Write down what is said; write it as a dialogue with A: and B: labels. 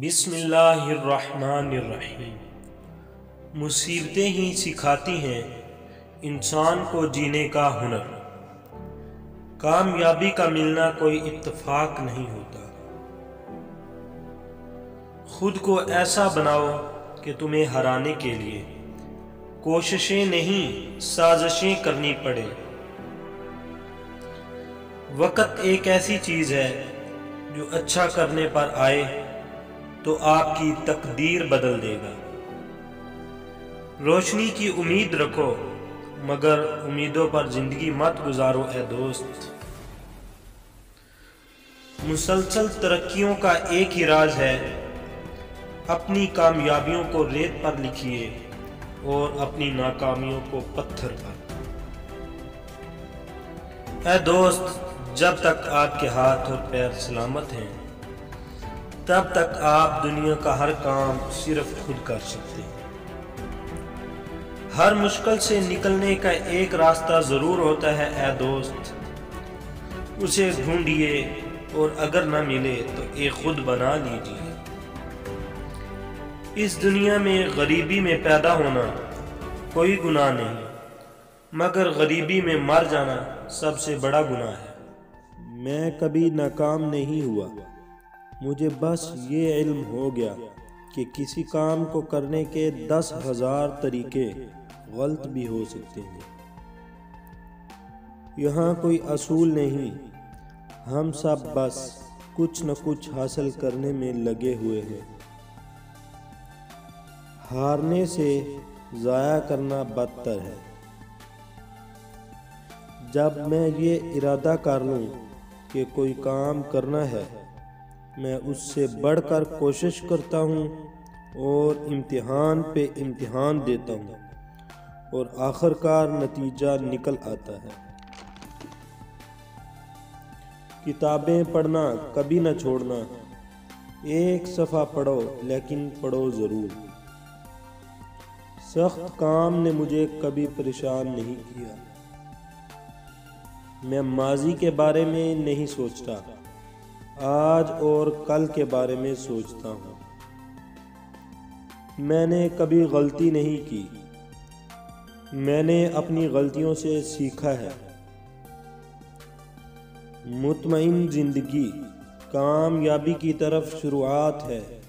A: बिस्मिल्लाहिर्रहमानिर्रहीम। मुसीबतें ही सिखाती हैं इंसान को जीने का हुनर। कामयाबी का मिलना कोई इत्तेफाक नहीं होता। खुद को ऐसा बनाओ कि तुम्हें हराने के लिए कोशिशें नहीं, साजिशें करनी पड़े। वक़्त एक ऐसी चीज़ है जो अच्छा करने पर आए तो आपकी तकदीर बदल देगा। रोशनी की उम्मीद रखो, मगर उम्मीदों पर ज़िंदगी मत गुजारो, ए दोस्त। मुसलसल तरक्कियों का एक ही राज है, अपनी कामयाबियों को रेत पर लिखिए और अपनी नाकामियों को पत्थर पर। ए दोस्त, जब तक आपके हाथ और पैर सलामत हैं तब तक आप दुनिया का हर काम सिर्फ़ खुद कर सकते हैं। हर मुश्किल से निकलने का एक रास्ता ज़रूर होता है, ए दोस्त। उसे ढूंढिए और अगर ना मिले तो एक खुद बना लीजिए। इस दुनिया में गरीबी में पैदा होना कोई गुनाह नहीं, मगर गरीबी में मर जाना सबसे बड़ा गुनाह है। मैं कभी नाकाम नहीं हुआ। मुझे बस ये इल्म हो गया कि किसी काम को करने के दस हज़ार तरीके गलत भी हो सकते हैं। यहाँ कोई असूल नहीं। हम सब बस कुछ न कुछ हासिल करने में लगे हुए हैं। हारने से ज़ाया करना बदतर है। जब मैं ये इरादा कर लूँ कि कोई काम करना है मैं उससे बढ़कर कोशिश करता हूँ और इम्तिहान पे इम्तिहान देता हूँ। और आखिरकार नतीजा निकल आता है। किताबें पढ़ना कभी न छोड़ना। एक सफ़ा पढ़ो, लेकिन पढ़ो ज़रूर। सख्त काम ने मुझे कभी परेशान नहीं किया। मैं माजी के बारे में नहीं सोचता। आज और कल के बारे में सोचता हूँ। मैंने कभी गलती नहीं की। मैंने अपनी गलतियों से सीखा है। मुतमिन ज़िंदगी, कामयाबी की तरफ़ शुरुआत है।